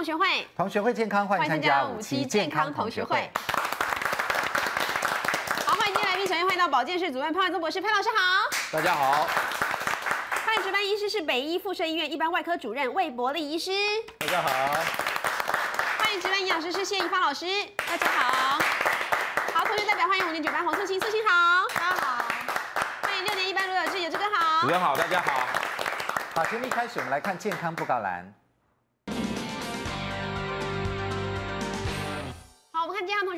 同学会，同学会健康，欢迎参加五期健康同学会。好，欢迎今天来宾，首先欢迎到保健室主任潘万宗博士，潘老师好。大家好。欢迎值班医师是北医附设医院一般外科主任魏伯利医师。大家好。欢迎值班营养师是谢怡芳老师。大家好。好，同学代表欢迎五年九班洪素清，素清好。大家好。欢迎六年一班卢有志，有志哥好。主任好，大家好。好，节目一开始我们来看健康布告栏。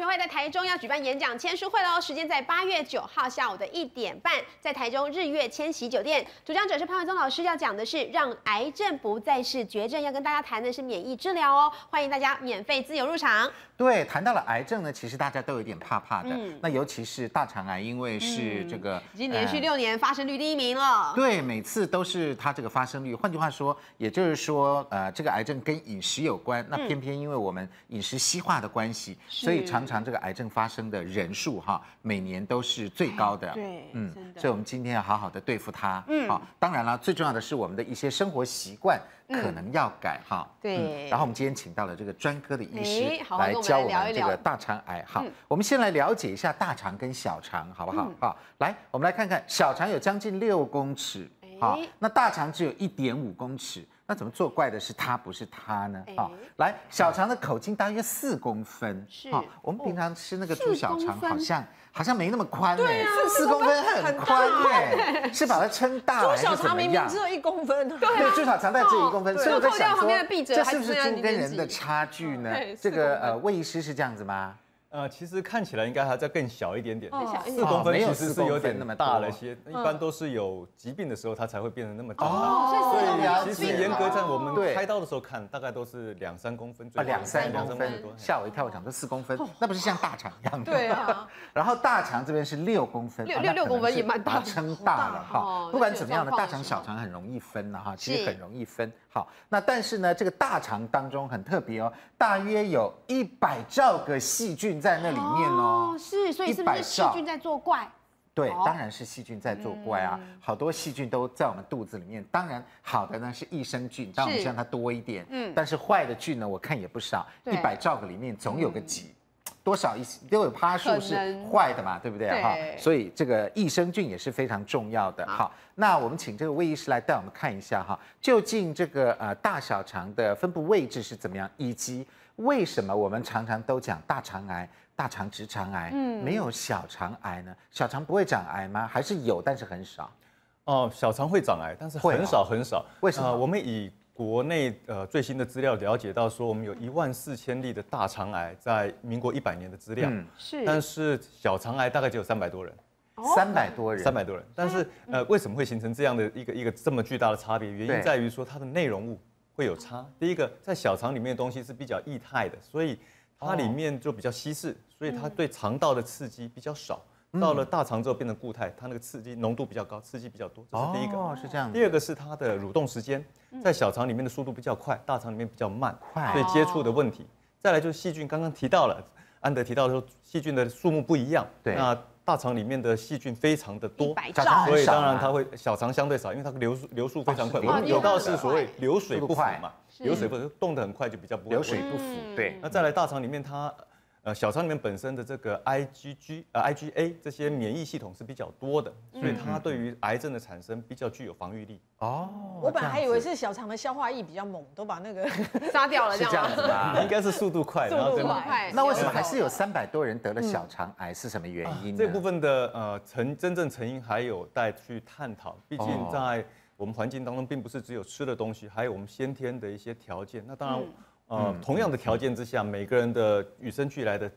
学会在台中要举办演讲签书会喽，时间在八月九号下午的一点半，在台中日月千禧酒店。主讲者是潘文宗老师，要讲的是让癌症不再是绝症，要跟大家谈的是免疫治疗哦，欢迎大家免费自由入场。对，谈到了癌症呢，其实大家都有点怕怕的。嗯，那尤其是大肠癌，因为是这个已经连续六年发生率第一名了。对，每次都是它这个发生率。换句话说，也就是说，呃，这个癌症跟饮食有关。那偏偏因为我们饮食西化的关系，所以常常这个癌症发生的人数哈，每年都是最高的。对，嗯，所以我们今天要好好的对付它。嗯，好，当然了，最重要的是我们的一些生活习惯。可能要改哈，对。然后我们今天请到了这个专科的医师来教我们这个大肠癌。好，我们先来了解一下大肠跟小肠，好不好？好，来，我们来看看小肠有将近六公尺，好，那大肠只有一点五公尺，那怎么作怪的是他不是他呢？好，来，小肠的口径大约四公分，是。我们平常吃那个猪小肠好像。好像没那么宽哎，四公分很宽哎，是把它撑大了还是怎么样？只有一公分，对，猪小肠在只有一公分，所以我在想说，这是不是猪跟人的差距呢？这个呃，魏医师是这样子吗？呃，其实看起来应该还在更小一点点，四公分其实是有点那么大了些，一般都是有疾病的时候它才会变得那么大。哦，所以其实严格在我们开刀的时候看，大概都是两三公分。啊，两三公分，吓我一跳，我想说四公分，那不是像大肠一样？对啊。然后大肠这边是六公分，六六六公分也蛮大，撑大了哈。不管怎么样呢，大肠小肠很容易分的哈，其实很容易分。好，那但是呢，这个大肠当中很特别哦，大约有一百兆个细菌在那里面哦。是，所以是不是细菌在作怪？对，当然是细菌在作怪啊。好多细菌都在我们肚子里面。当然，好的呢是益生菌，但我们希望它多一点。嗯。但是坏的菌呢，我看也不少，一百兆个里面总有个几。多少一都有趴数是坏的嘛，对不对哈？所以这个益生菌也是非常重要的。好，那我们请这个魏医师来带我们看一下哈，究竟这个呃大小肠的分布位置是怎么样，以及为什么我们常常都讲大肠癌、大肠直肠癌，嗯，没有小肠癌呢？小肠不会长癌吗？还是有，但是很少？哦，小肠会长癌，但是很少很少。为什么？我们以国内呃最新的资料了解到说，我们有一万四千例的大肠癌，在民国一百年的资料，是，但是小肠癌大概只有三百多人，三百多人，三百多人。但是呃，为什么会形成这样的一个一个这么巨大的差别？原因在于说它的内容物会有差。第一个，在小肠里面的东西是比较液态的，所以它里面就比较稀释，所以它对肠道的刺激比较少。到了大肠之后变成固态，它那个刺激浓度比较高，刺激比较多，这是第一个。哦，是这样。第二个是它的蠕动时间，在小肠里面的速度比较快，大肠里面比较慢，快，所以接触的问题。再来就是细菌，刚刚提到了，安德提到说细菌的数目不一样，对。那大肠里面的细菌非常的多，所以当然它会小肠相对少，因为它流速流速非常快。有道是所谓流水不腐嘛，流水不动得很快就比较不流水不腐。对。那再来大肠里面它。呃，小肠里面本身的这个 IgG 呃 IgA 这些免疫系统是比较多的，所以它对于癌症的产生比较具有防御力。哦，我本来还以为是小肠的消化液比较猛，都把那个 杀掉了，是这样子吗？应该是速度快，速度快。那为什么还是有三百多人得了小肠癌？是什么原因？这部分的呃成真正成因还有待去探讨。毕竟在我们环境当中，并不是只有吃的东西，还有我们先天的一些条件。那当然。呃，同样的条件之下，每个人的与生俱来的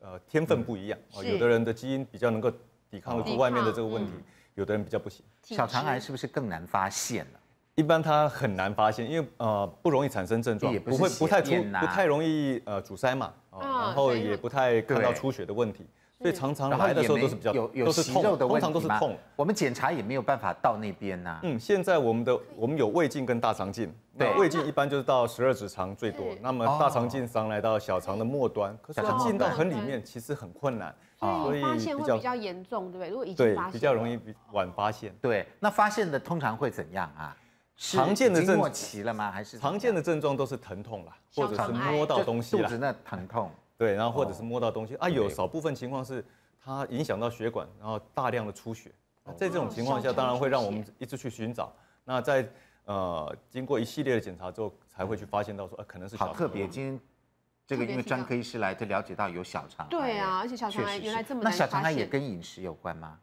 呃天分不一样啊。有的人的基因比较能够抵抗得住外面的这个问题，有的人比较不行。小肠癌是不是更难发现呢？一般它很难发现，因为呃不容易产生症状，不会不太出不太容易呃阻塞嘛，然后也不太看到出血的问题。所以常常来的时候都是比较有有息肉的问题通常都是痛。我们检查也没有办法到那边呐。嗯，现在我们的我们有胃镜跟大肠镜。对，胃镜一般就是到十二指肠最多，那么大肠镜上来到小肠的末端，可是进到很里面其实很困难，所以发现会比较严重，对不对？如果已经发现，比较容易晚发现。对，那发现的通常会怎样啊？常见的症已经末期了吗？还是常见的症状都是疼痛啦，或者是摸到就东西啦肚子，那疼痛？对，然后或者是摸到东西啊，有少部分情况是它影响到血管，然后大量的出血。哦在这种情况下，当然会让我们一直去寻找。那在呃经过一系列的检查之后，才会去发现到说，呃，可能是小肠好特别，今天这个因为专科医师来，就了解到有小肠癌。对啊，而且小肠癌原来这么那难发现小肠癌也跟饮食有关吗？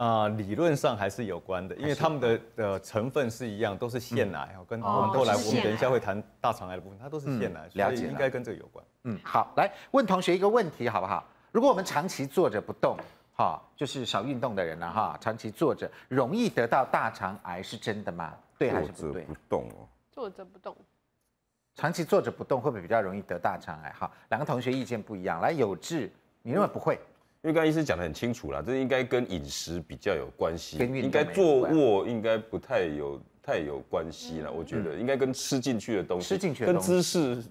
啊、理论上还是有关的，因为还是有它们的呃成分是一样，都是腺癌哦，跟哦我们后来我们等一下癌会谈大肠癌的部分，它都是腺癌，嗯了解应该跟这个有关。嗯，好，来问同学一个问题好不好？如果我们长期坐着不动，哈，就是少运动的人呢，哈，长期坐着容易得到大肠癌，是真的吗？对还是不对坐着不？动哦。坐着不动。长期坐着不动会不会比较容易得大肠癌？哈，两个同学意见不一样。来，有志，你认为不会？因为刚才医师讲的很清楚啦，这应该跟饮食比较有关系，应该坐卧应该不太有太有关系了。我觉得应该跟吃进去的东西，跟吃进去的东西姿势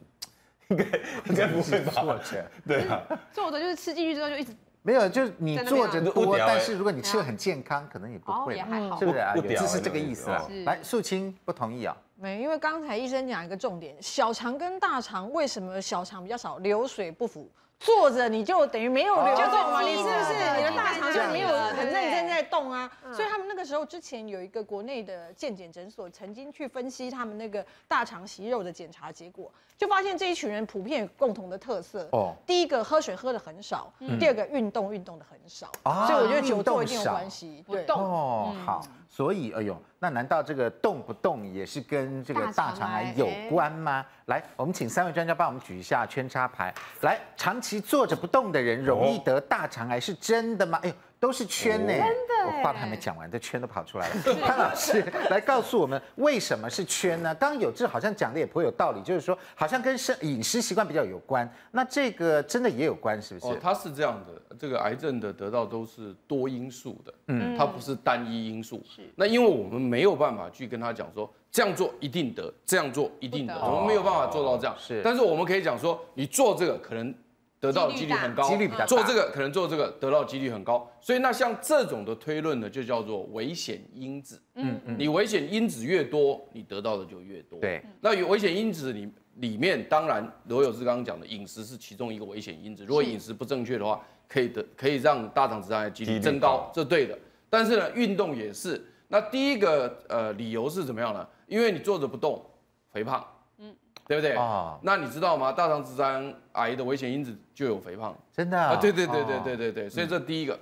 应该 应该不会坐吧？着，对啊，坐着就是吃进去之后就一直 没有，就是你坐着多，不屌欸但是如果你吃的很健康，可能也不哦会是不是啊？不屌欸有这是这个意思啊。来，素清不同意啊？没，因为刚才医生讲一个重点，小肠跟大肠为什么小肠比较少，流水不腐？坐着你就等于没有流动嘛，哦你是不是？你的大肠就没有很认真在动啊？嗯所以他们那个时候之前有一个国内的健检诊所曾经去分析他们那个大肠息肉的检查结果，就发现这一群人普遍有共同的特色。哦第一个喝水喝的很少，第二个运动运动的很少，啊所以我觉得久坐一定有关系。对。不动哦，好，所以哎呦，那难道这个动不动也是跟这个大肠癌有关吗？来，我们请三位专家帮我们举一下圈插牌。来，长期坐着不动的人容易得大肠癌，是真的吗？哎呦。都是圈呢，真的我话都还没讲完，这圈都跑出来了。潘老师来告诉我们为什么是圈呢？刚刚有志好像讲的也颇有道理，就是说好像跟生饮食习惯比较有关。那这个真的也有关，是不是？哦，它是这样的，这个癌症的得到都是多因素的，嗯，它不是单一因素。是，那因为我们没有办法去跟他讲说这样做一定得，这样做一定得我们没有办法做到这样。是但是我们可以讲说，你做这个可能得到的几率很高，几率比较大做这个可能做这个得到几率很高，所以那像这种的推论呢，就叫做危险因子。嗯嗯，你危险因子越多，你得到的就越多。对，那有危险因子里里面，当然罗有志刚刚讲的饮食是其中一个危险因子。如果饮食不正确的话，可以得可以让大肠直肠癌几率增高高，这对的。但是呢，运动也是。那第一个呃理由是怎么样呢？因为你坐着不动，肥胖，嗯，对不对？啊那你知道吗？大肠直肠癌的危险因子就有肥胖。真的啊，对对对对哦对对对，所以这第一个。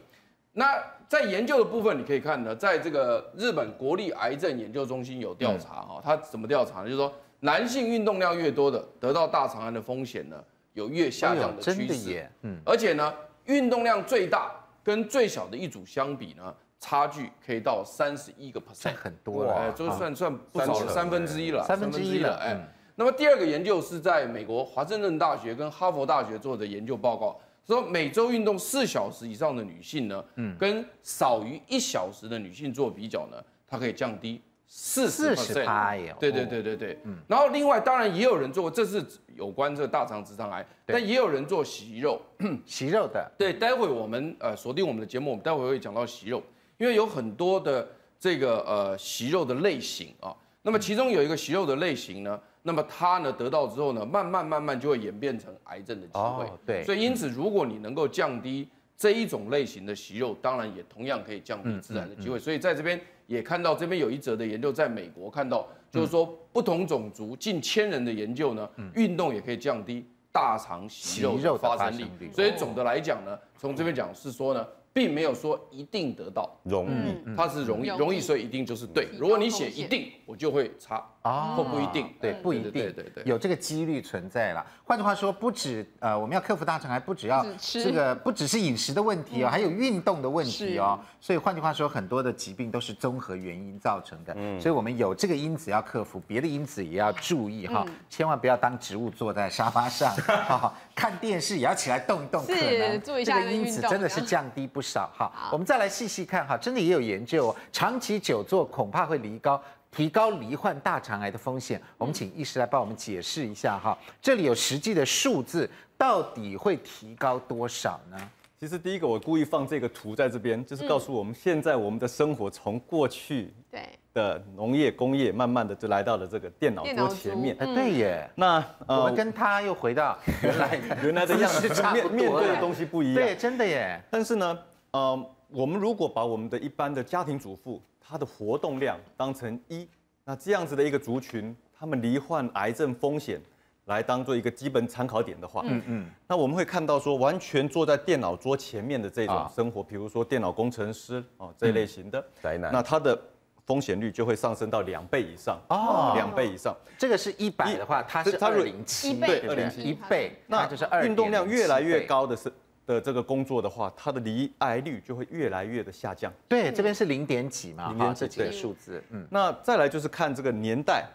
那在研究的部分，你可以看呢，在这个日本国立癌症研究中心有调查哈，它怎么调查呢？就是说，男性运动量越多的，得到大肠癌的风险呢有越下降的趋势。嗯，而且呢，运动量最大跟最小的一组相比呢，差距可以到三十一个 percent，很多了，哎，这算算不少了，三分之一了，三分之一了哎嗯。那么第二个研究是在美国华盛顿大学跟哈佛大学做的研究报告，说每周运动四小时以上的女性呢，嗯。跟少于一小时的女性做比较呢，它可以降低四十40%趴耶对对哦对对。嗯，然后另外当然也有人做，这是有关这个大肠直肠癌，但也有人做息肉，息肉的，对，待会我们呃锁定我们的节目，我们待会会讲到息肉，因为有很多的这个呃息肉的类型啊。那么其中有一个息肉的类型呢，那么它呢得到之后呢，慢慢慢慢就会演变成癌症的机会。哦对所以因此，如果你能够降低这一种类型的息肉，当然也同样可以降低致癌的机会。所以在这边也看到这边有一则的研究，在美国看到，就是说不同种族近千人的研究呢，运动也可以降低大肠息肉发生率生率。所以总的来讲呢，从这边讲是说呢，并没有说一定得到，容易。它是容易容易，所以一定就是对如果你写一定，我就会差，啊或不一定。对，不一定，对对对对有这个几率存在了。换句话说，不止呃，我们要克服大肠癌，不只要这个，不只是饮食的问题哦，还有运动的问题哦。所以换句话说，很多的疾病都是综合原因造成的。嗯所以我们有这个因子要克服，别的因子也要注意哈，千万不要当植物坐在沙发上，哈看电视也要起来动一动，可是能做一下这个因子真的是降低不少哈。我们再来细细看哈，真的也有研究哦，长期久坐恐怕会离高。提高罹患大肠癌的风险，我们请医师来帮我们解释一下哈。这里有实际的数字，到底会提高多少呢？其实第一个我故意放这个图在这边，就是告诉我们现在我们的生活从过去对，的农业、工业，慢慢的就来到了这个电脑桌桌前面。哎，对耶，那我们跟他又回到原来 原来的样子 面面对的了东西不一样。对，真的耶，但是呢，呃，我们如果把我们的一般的家庭主妇，她的活动量当成一，那这样子的一个族群，他们罹患癌症风险来当做一个基本参考点的话，嗯嗯，那我们会看到说，完全坐在电脑桌前面的这种啊。生活，比如说电脑工程师哦这一类型的宅男那他的风险率就会上升到两倍以上哦两倍以上。这个是一百的话，它是二零七，倍对不对？207一倍，那就是二运动量越来越。高的是的这个工作的话，它的离癌率就会越来越的下降。对，这边是零点几嘛，零点，这几个数字，嗯，那再来就是看这个年代，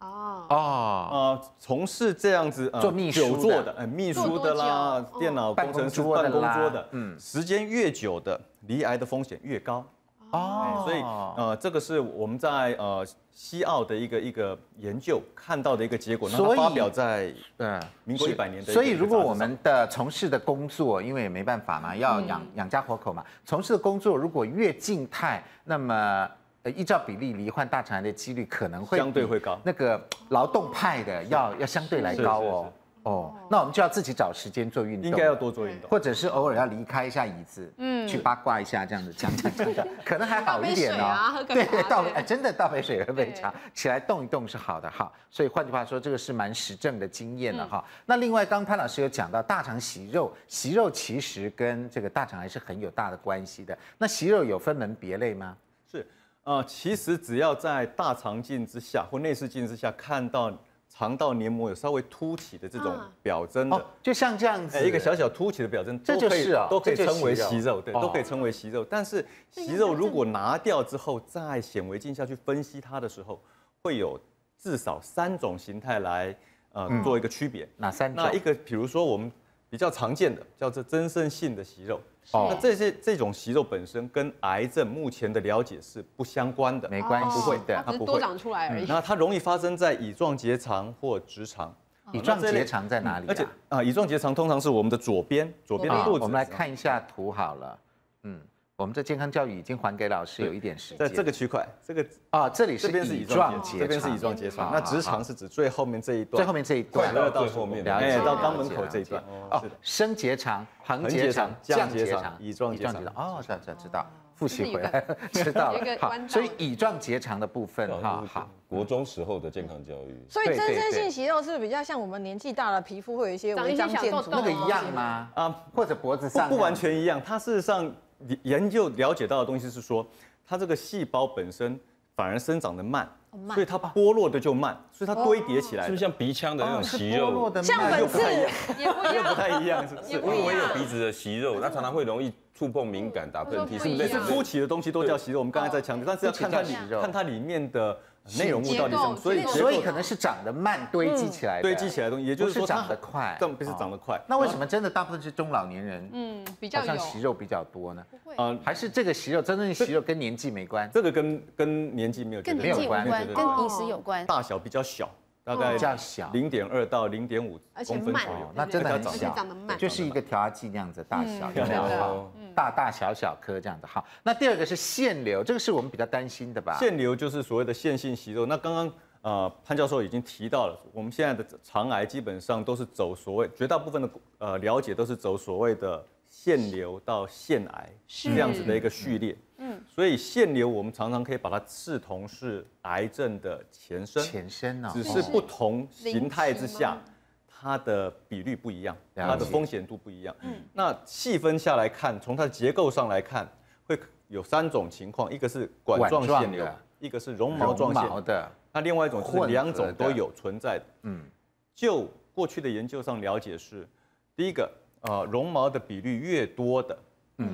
哦，啊。啊，从事这样子呃做秘书的。久坐的，呃，秘书的啦电脑工程师办公桌的嗯，时间越久的，离癌的风险越高。哦，所以呃，这个是我们在呃西澳的一个一个研究看到的一个结果，那所以它发表在嗯，民国是100年的所以如果我们的从事的工作，因为也没办法嘛，要嗯养养家活口嘛，从事的工作如果越静态，那么。呃，依照比例罹患大肠癌的几率可能会相对会高那个劳动派的要要相对来是是高哦。哦，那我们就要自己找时间做运动，应该要多做运动。或者是偶尔要离开一下椅子，嗯，去八卦一下，这样子讲讲讲讲，可能还好一点倒杯水啊喝哦。个对倒哎，真的倒杯水，喝杯茶，起来动一动是好的哈。所以换句话说，这个是蛮实证的经验了嗯哈。那另外，刚刚潘老师有讲到大肠息肉，息肉其实跟这个大肠癌是很有大的关系的。那息肉有分门别类吗？是，呃，其实只要在大肠镜之下或内视镜之下看到肠道黏膜有稍微凸起的这种啊。表征的哦，，就像这样子，哎，一个小小凸起的表征，这都可以就是啊都可以称为息肉，对，哦。都可以称为息肉。但是息肉如果拿掉之后，在显微镜下去分析它的时候，会有至少三种形态来呃做一个区别。哪三种？那一个，比如说我们比较常见的叫做增生性的息肉，哦那这些这种息肉本身跟癌症目前的了解是不相关的，没关系不会的它不会多长出来而已。那它容易发生在乙状结肠或直肠。乙状结肠在哪里而且啊？啊，乙状结肠通常是我们的左边，左边的啊肚子。我们来看一下图好了。嗯，我们这健康教育已经还给老师有一点时间。在这个区块，这个啊，这里是这边是乙乙状状结肠，这边是乙状结肠，那直好肠是指最后面这一段，最后面这一段快到到最后面的了解哎，到肛门口这一段。哦是的，升结肠、横横结结肠肠、降降结肠、乙状结肠哦，知道知道知道，复习回来 知道了。所以乙状结肠的部分哈哈，好，国中时候的健康教育，所以增生性息肉是不是比较像我们年纪大了，皮肤会有一些长一些小痘痘那个一样吗？啊，或者脖子上不不完全一样。它事实上研究了解到的东西是说，它这个细胞本身反而生长得慢，所以它剥落的就慢，所以它堆叠起来是不是像鼻腔的那种息肉？像慢。粉刺，也不一又不样，太一样，是不是？也不一样。因为我也有鼻子的息肉，那常常会容易触碰敏感、打喷嚏，是不是？凸起的东西都叫息肉，我们刚才在强调，但是要看它里看它里面的内容物到底是什么，所以所以可能是长得慢堆积起来的，堆积起来的东西，也就是说是长得快但不是长得快。那为什么真的大部分是中老年人，嗯，比较好像息肉比较多呢？不会呃，还是这个息肉真正息肉跟年纪没关？这个跟跟年纪没有没有关跟对饮食有关。大小比较小，大概比较小零点二到零点五公分左右哦。那真的很而且小，长得慢，就是一个调压剂那样子的大小，嗯有没有大大小小颗这样的好。那第二个是腺瘤，这个是我们比较担心的吧？腺瘤就是所谓的腺性息肉。那刚刚呃潘教授已经提到了，我们现在的肠癌基本上都是走所谓绝大部分的呃了解都是走所谓的腺瘤到腺癌是这样子的一个序列。嗯，所以腺瘤我们常常可以把它视同是癌症的前身，前身哦，只是不同形态之下它的比率不一样，它的风险度不一样。嗯。那细分下来看，从它的结构上来看，会有三种情况，一个是管状腺瘤，一个是绒毛状腺瘤，的，那另外一种是两种都有存在的。嗯，就过去的研究上了解是，第一个，呃，绒毛的比率越多的，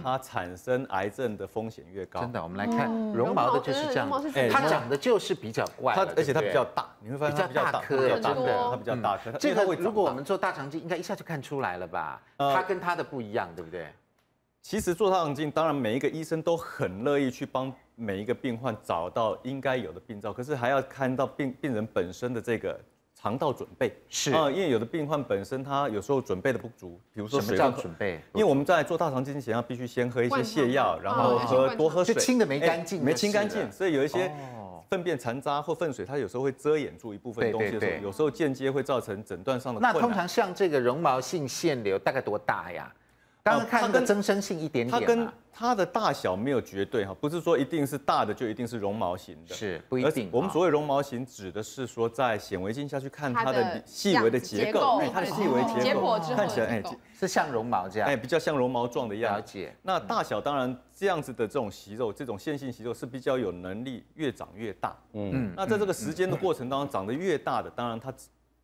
它产生癌症的风险越高。嗯真的，我们来看绒毛的就是这样它长得就是比较怪，它而且它比较大，你会发现它比较大颗比较大真的它比较大颗。它这个如果我大们做大肠镜，应该一下就看出来了吧？呃它跟它的不一样，对不对？其实做大肠镜，当然每一个医生都很乐意去帮每一个病患找到应该有的病灶，可是还要看到病病人本身的这个肠道准备。是。啊，因为有的病患本身他有时候准备的不足，比如说什么叫准备？因为我们在做大肠镜前要必须先喝一些泻药，然后哦喝多喝水，就清的没干净哎没清干净，所以有一些哦。粪便残渣或粪水，它有时候会遮掩住一部分对东西的时对对候，有时候间接会造成诊断上的那困难。通常像这个绒毛性腺瘤大概多大呀？刚刚看那个它跟增生性一点它跟点嘛，它的大小没有绝对哈，不是说一定是大的就一定是绒毛型的，是不一定我们所谓绒毛型指的是说在显微镜下去看它它的的细微的结构，哎，它的细微哦结构看起来哎是像绒毛这样哎比较像绒毛状的样子。了解。那大小当然这样子的这种息肉，这种线性息肉是比较有能力越长越大。嗯，那在这个时间的过程当中，长得越大的，当然它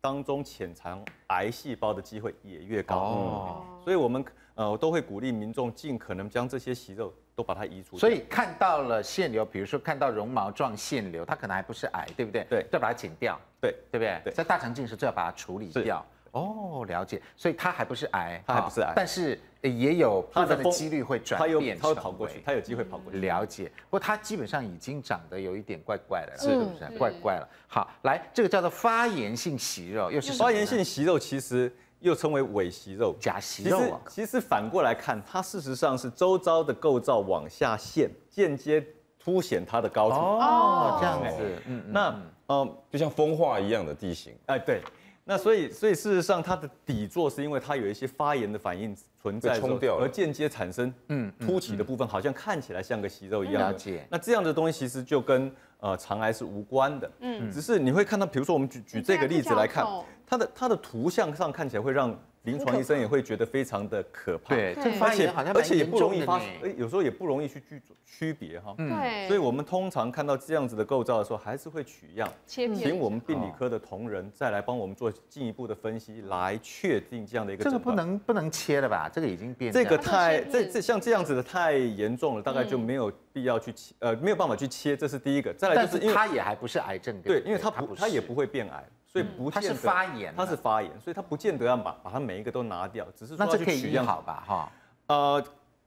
当中潜藏癌细胞的机会也越高。哦嗯所以我们呃都会鼓励民众尽可能将这些息肉都把它移除。所以看到了腺瘤，比如说看到绒毛状腺瘤，它可能还不是癌，对不对？对要把它剪掉，对对不对？对在大肠镜时就要把它处理掉。哦，了解。所以它还不是癌，它还不是癌但是呃也有部它的几率会转它有变，它会跑过去，它有机会跑过去。了解，不过它基本上已经长得有一点怪怪的了，是是不是？怪怪了。好，来，这个叫做发炎性息肉，又是什么发炎性息肉其实又称为伪息肉。假息其实肉啊，其实反过来看，它事实上是周遭的构造往下陷，间接凸显它的高处。哦，这样子，嗯，嗯那呃，就像风化一样的地形。哎对，那所以所以事实上它的底座是因为它有一些发炎的反应存在冲掉而间接产生嗯凸起的部分，好像看起来像个息肉一样的。了解那这样的东西其实就跟呃肠癌是无关的，嗯，只是你会看到，比如说我们举举这个例子来看它的它的图像上看起来会让临床医生也会觉得非常的可怕。对，这对发而且炎好像而且也不容易发有时候也不容易去区区别哈。对，所以，我们通常看到这样子的构造的时候，还是会取样，请我们病理科的同仁再来帮我们做进一步的分析，来确定这样的一个这个不。能不能切了吧？这个已经变这个太这这像这样子的太严重了，大概就没有必要去切，呃，没有办法去切，这是第一个。再来但就是因为它也还不是癌症，对，因为它不它也不会变癌，所以不它是见得发炎它是发炎，所以它不见得要把把它每一个都拿掉，只是说要那这可以去取样医好吧？哈，呃，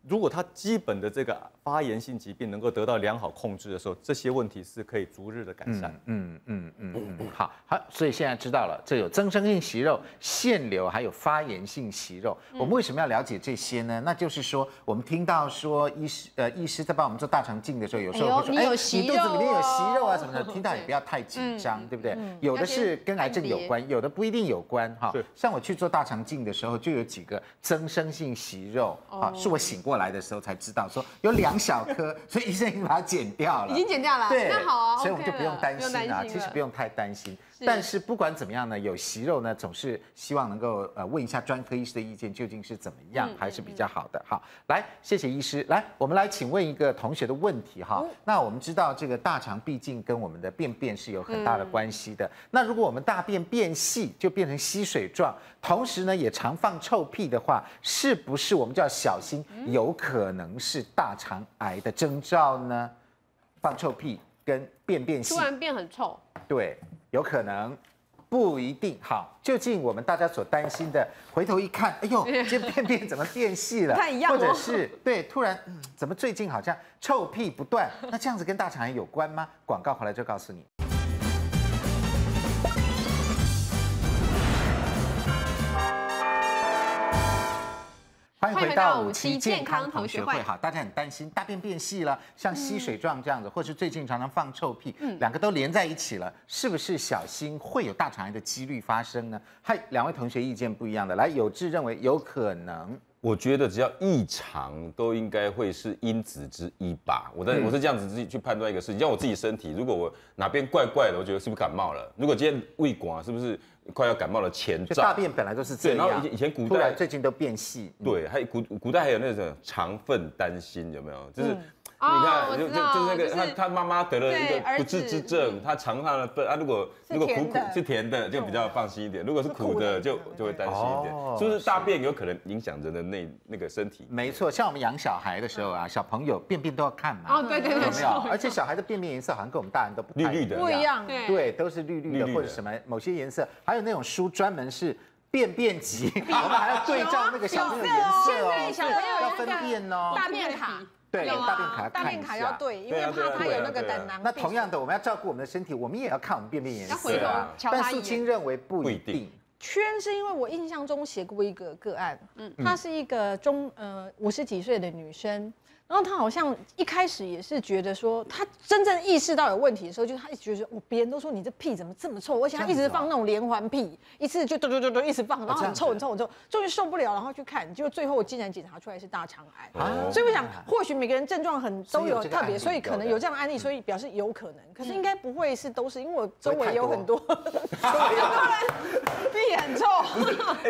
如果他基本的这个发炎性疾病能够得到良好控制的时候，这些问题是可以逐日的改善。嗯嗯嗯嗯嗯，好好，所以现在知道了，这有增生性息肉、腺瘤，还有发炎性息肉。嗯我们为什么要了解这些呢？那就是说，我们听到说医师呃医师在帮我们做大肠镜的时候，有时候会说，哎呦肚子里面有息肉啊什么的，听到也不要太紧张，对不对？嗯有的是跟癌症有关，有的不一定有关哈是。像我去做大肠镜的时候，就有几个增生性息肉啊，是我醒过来的时候才知道，说有两小颗，所以医生已经把它剪掉了，已经剪掉了，对，那好啊，所以我们就不用担心啊，了其实不用太担心。是但是不管怎么样呢，有息肉呢，总是希望能够呃问一下专科医师的意见，究竟是怎么样，嗯还是比较好的。好，来，谢谢医师。来，我们来请问一个同学的问题哈。哦那我们知道这个大肠毕竟跟我们的便便是有很大的关系嗯的。那如果我们大便变细，就变成吸水状，同时呢也常放臭屁的话，是不是我们就要小心，嗯有可能是大肠癌的征兆呢？放臭屁跟便便细突然变很臭，对，有可能，不一定。好，究竟我们大家所担心的，回头一看，哎呦，这便便怎么变细了？不太一样哦或者是对，突然、嗯怎么最近好像臭屁不断？那这样子跟大肠癌有关吗？广告回来就告诉你。欢迎回到五期健康同学会。好，大家很担心大便变细了，像吸水状这样子，或是最近常常放臭屁，两个都连在一起了，是不是小心会有大肠癌的几率发生呢？嗨，两位同学意见不一样的，来，有志认为有可能，我觉得只要异常，都应该会是因子之一吧。我在我是这样子自己去判断一个事情，像我自己身体，如果我哪边怪怪的，我觉得是不是感冒了？如果今天胃管是不是快要感冒的前兆大？便本来都是这对，然后样，以前以前古代最近都变细，嗯，对，还有古古代还有那种肠粪担心，有没有？就是。哦你看，就就就是那个就是他他妈妈得了一个不治之症，他尝上的笨啊，如果如果苦苦是甜的，就比较放心一点；如果是苦苦的的，就就会担心一点哦。是不是大便有可能影响人的那那个身体？没错，像我们养小孩的时候啊，小朋友便便都要看嘛，哦，对对对，有没有？而且小孩的便便颜色好像跟我们大人都不太绿绿的不一样，对对，都是绿绿的绿绿的或者什么某些颜色，还有那种书专门是便便集，我们还要对照那个小朋友颜色哦，小朋友要分辨哦。大便卡，对，大便卡大。便卡要对，因为怕它有那个胆囊。那同样的，我们要照顾我们的身体，我们也要看我们便便颜要回头色啊。但素清认为不一定。圈是因为我印象中写过一个个案，嗯，她是一个中呃五十几岁的女生，然后他好像一开始也是觉得说，他真正意识到有问题的时候，就是他一直觉得说，我别人都说你这屁怎么这么臭，而且他一直放那种连环屁，一次就嘟嘟嘟嘟一直放，然后很臭很臭很臭，终于受不了，然后去看，结果最后竟然检查出来是大肠癌。啊所以我想，或许每个人症状很都有特别，所以可能有这样的案例，所以表示有可能，可是应该不会是都是，因为我周围有很多，屁很臭，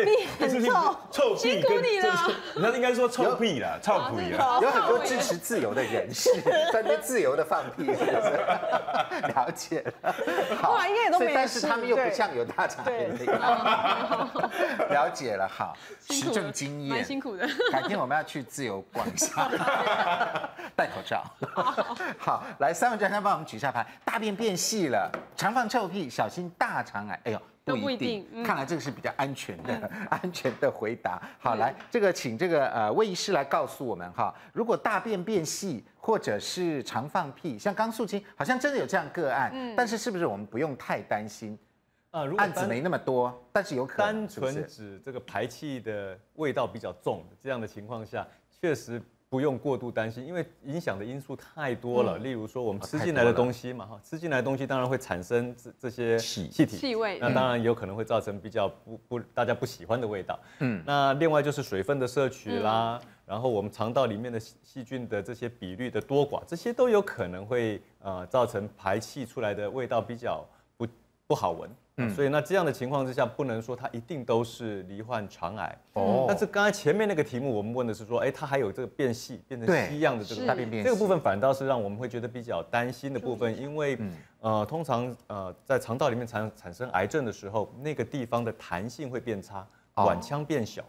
屁很臭，臭辛苦你了。那应该说臭屁啦，臭屁啦。有很多支持自由的人士 在那边自由的放屁，是不是？了解了。好哇应该也都但是他们又不像有大肠癌对那个。了解了，好，实证经验，蛮辛苦的。改天我们要去自由逛一下，戴口罩。好，来，三位专家帮我们举下牌。大便变细了，常放臭屁，小心大肠癌。哎呦。都不一定嗯。看来这个是比较安全的、安全的回答。好，来，这个请这个呃魏医师来告诉我们哈，如果大便变细或者是常放屁，像刚素清好像真的有这样个案，嗯。但是是不是我们不用太担心？啊，如果案子没那么多，但是有可能单纯指这个排气的味道比较重的这样的情况下，确实不用过度担心，因为影响的因素太多了。例如说，我们吃进来的东西嘛，哈，吃进来的东西当然会产生这这些气气体、气味那当然有可能会造成比较不不大家不喜欢的味道。嗯，那另外就是水分的摄取啦，然后我们肠道里面的细细菌的这些比率的多寡，这些都有可能会呃造成排气出来的味道比较不不好闻。嗯，所以那这样的情况之下，不能说它一定都是罹患肠癌。哦。但是刚才前面那个题目，我们问的是说，哎，它还有这个变细，变成对稀样的这个大便变这个部分反倒是让我们会觉得比较担心的部分，因为呃，通常呃在肠道里面产产生癌症的时候，那个地方的弹性会变差，哦。管腔变小，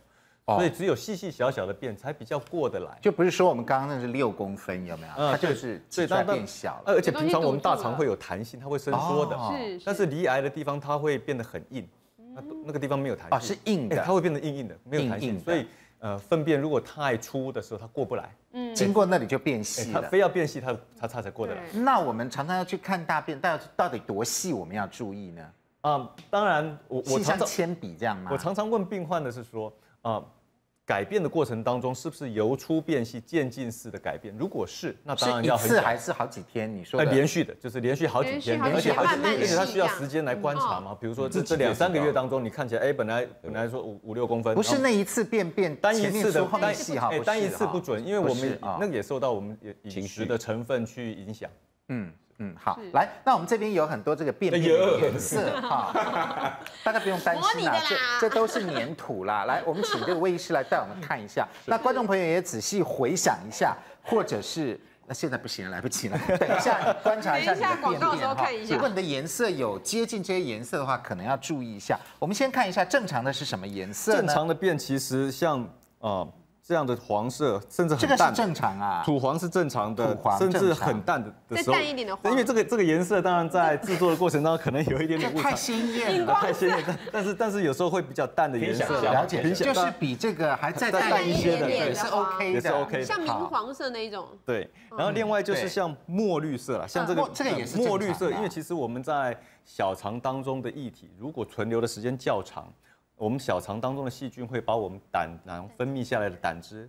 所以只有细细小小的变才比较过得来。就不是说我们刚刚那是六公分，有没有？嗯它就是挤出来变小了。呃而且平常我们大肠会有弹性，它会伸缩的，哦是，但是离癌的地方它会变得很硬，那那个地方没有弹性，哦是硬的哎它会变得硬硬的，没有弹性，硬硬所以呃粪便如果太粗的时候它过不来，嗯经过那里就变哎细了。它非要变细它它它才过得来。那我们常常要去看大便，到到底多细我们要注意呢？啊，当然我我细像常常铅笔这样吗？我常常问病患的是说啊。改变的过程当中，是不是由粗变细、渐进式的改变？如果是，那当然要很小还是好几天？你说呃，的连续的，就是连续好几天，连续好几而且而且它需要时间来观察嘛。比如说这这两三个月当中，你看起来，哎，本来本来说五五六公分，不是那一次便便单一次的单细哈，不是哎单一次不准，因为我们那个也受到我们饮食的成分去影响。嗯嗯，好是，来，那我们这边有很多这个便便的颜色 哈，大家不用担心啦，这这都是粘土啦。来，我们请这个魏医师来带我们看一下。那观众朋友也仔细回想一下，或者是。那现在不行了，来不及了。等一下，观察一下你的等一下广便告的时便哈候看一下如果你的颜色有接近这些颜色的话，可能要注意一下。我们先看一下正常的是什么颜色？正常的便其实像呃这样的黄色，甚至这个是很淡的。正常啊。土黄是正常的土黄，甚至很淡的的时候，再淡一点的黄。因为这个这个颜色当然在制作的过程当中可能有一点点太点误差，鲜艳了。太鲜艳，但但是但是有时候会比较淡的颜色，了解，就是比这个还再淡一些的，也是再淡一点点的 OK 的，也是 OK 的。像明黄色那一种，对，然后另外就是像墨绿色啦，像这个墨这个也是墨绿色，因为其实我们在小肠当中的液体，如果存留的时间较长，我们小肠当中的细菌会把我们胆囊分泌下来的胆汁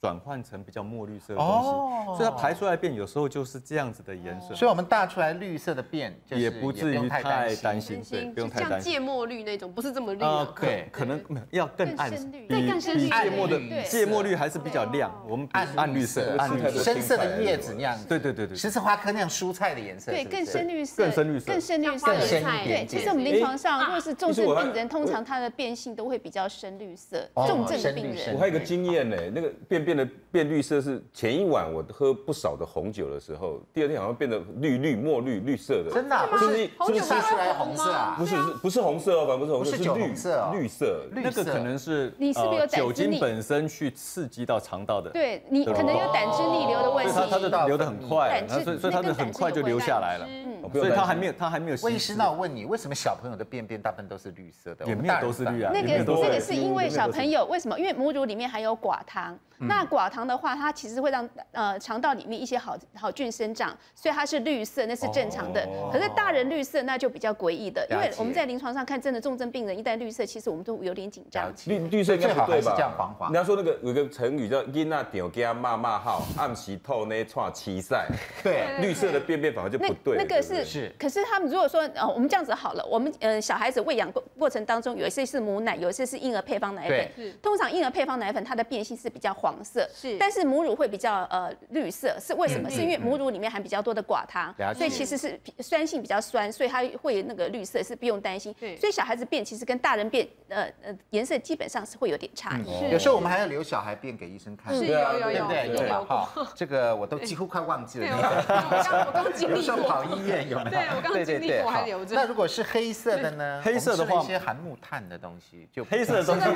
转换成比较墨绿色的东西，哦。所以它排出来的便有时候就是这样子的颜色，所以我们大出来绿色的便，就是也不至于用太担担心，对，不用太担心。芥末绿那种，不是这么绿啊，啊。可对。可能要更暗更深绿。比对更深绿比芥末的芥末绿还是比较亮，我们暗暗绿色，暗绿色，深色的叶子那样子，对对对对，十字花科那样蔬菜的颜色，对，更深绿色，更深绿色。更深绿色，更深一菜点对，其实我们。临床上，如果是重症病人，通常他的变性都会比较深绿色。哦重症病人。我，还有一个经验呢，那个便便的变绿色是前一晚我喝不少的红酒的时候，第二天好像变得绿绿墨绿绿色的，真的啊不就是是红酒是不是吃出来红色啊不是是不是红色哦，反正不是红色，不是绿色哦绿色。绿那个可能是你是不是有呃胆汁逆酒精本身去刺激到肠道的，对你可能有胆汁逆流的问题所以。它它就流的很快，所以所以它的很快就流下来了。所以他还没有他还没有稀释魏医师，那我问你，为什么小朋友的便便大部分都是绿色的？也没有都是绿啊，那个那个是因为小朋友为什么？因为母乳里面含有寡糖，嗯那寡糖的话，它其实会让呃肠道里面一些好好菌生长，所以它是绿色，那是正常的。可是大人绿色那就比较诡异的，因为我们在临床上看，真的重症病人一旦绿色，其实我们都有点紧张绿绿色应该不对吧？最好还是这样黄黄人家说那个有个成语叫“囡仔丢给他骂骂号，暗时透那串七赛”，对，绿色的便便反而就不对了。那个对不对是是可是他们如果说呃，我们这样子好了，我们呃小孩子喂养过过程当中，有一些是母奶，有一些是婴儿配方奶对粉。通常婴儿配方奶粉它的变性是比较黄色，是但是母乳会比较呃绿色，是为什么？是因为母乳里面含比较多的寡糖所以其实是酸性比较酸，所以它会那个绿色，是不用担心对。所以小孩子变其实跟大人变呃呃颜色基本上是会有点差异。有时候我们还要留小孩变给医生看，是对对啊有有有不对？有有吧？哈，这个我都几乎快忘记了。对，我刚我刚经有历过时候跑。医院有没有？对我刚刚经历过还留着那如果是黑色的呢？黑色的话一些含木炭的东西，就黑色的东西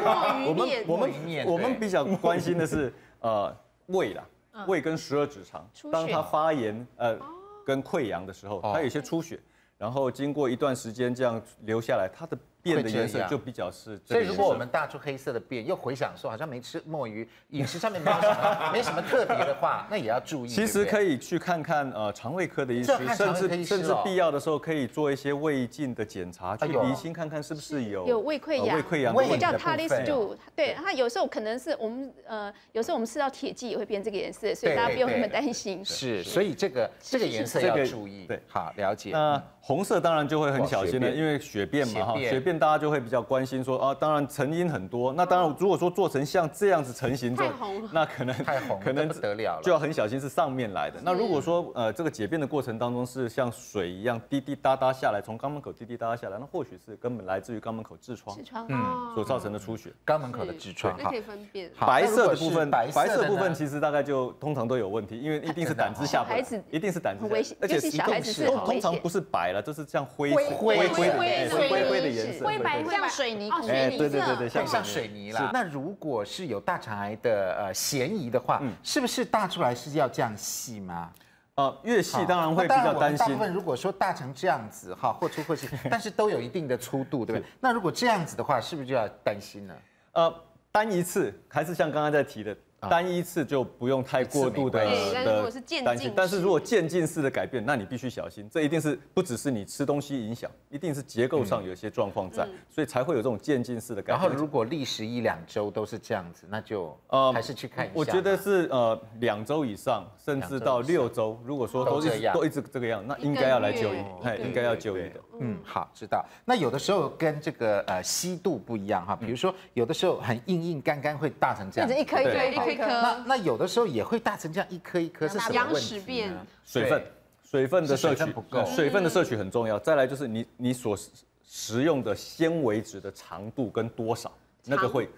我们我们我们比较关心的是呃胃啦，胃跟十二指肠，当血它发炎呃跟溃疡的时候，哦它有些出血，然后经过一段时间这样流下来，它的便的颜色就比较是所以如果我。们大出黑色的便，又回想说好像没吃墨鱼，饮食上面没有什么没什么特别的话，那也要注意。其实可以，去看看呃肠胃科的医师甚至甚至哦。必要的时候可以做一些胃镜的检查，去哎呦。厘清看看是不是有有胃溃疡。呃胃溃疡的叫的部 Talis 分。do，对它有时候可能是我们呃，有时候我们吃到铁剂也会变这个颜色，所以大家不用那么担心。是，所以这个这个颜色这个要注意。对。好了解。那红色当然就会很小心了，因为血便嘛哈，血便血便大家就会比较关心说啊，当然成因很多。那当然，如果说做成像这样子成型之后那可能太红了可能不得了了就要很小心是上面来的。那如果说呃这个解便的过程当中是像水一样滴滴答答下来，从肛门口滴滴答答下来，那或许是根本来自于肛门口痔疮痔疮，嗯所造成的出血。肛门口的痔疮可以。分辨。白色的部分，白色白色部分其实大概就通常都有问题，因为一定是胆汁下不来一定是胆汁而且尤其小孩子是通通常不是白了，就是像灰灰灰灰的灰灰的颜色，灰白对对对灰白像水泥哦，水泥哎对对对像像水水泥啦。那如果是有大肠癌的呃嫌疑的话，是不是大出来是要这样细吗？呃，越细当然会比较担心我们大部。分如果说大成这样子哈，或粗或细，但是都有一定的粗度，对不对？那如果这样子的话，是不是就要担心了？呃，单一次还是像刚刚在提的，单一次就不用太过度的一次没关系。对但是如果是渐担心进。但是如果渐进式的改变，那你必须小心，这一定是不只是你吃东西影响，一定是结构上有一些状况在，所以才会有这种渐进式的改变。然后如果历时一两周都是这样子，那就呃还是去看一下。我觉得是呃两周以上，甚至到六周，如果说都一直都一直这个样，那应该要来就医一，哎，应该要就医的。嗯，好，知道。那有的时候跟这个呃稀度不一样哈，比如说有的时候很硬硬干干会大成这样。子，一颗一颗一颗一颗。那那有的时候也会大成这样一颗一颗，是什么羊问题屎便？水分，水分的摄取是水分不够呃水分的摄取很重要。再来就是你你所食食用的纤维质的长度跟多少，那个会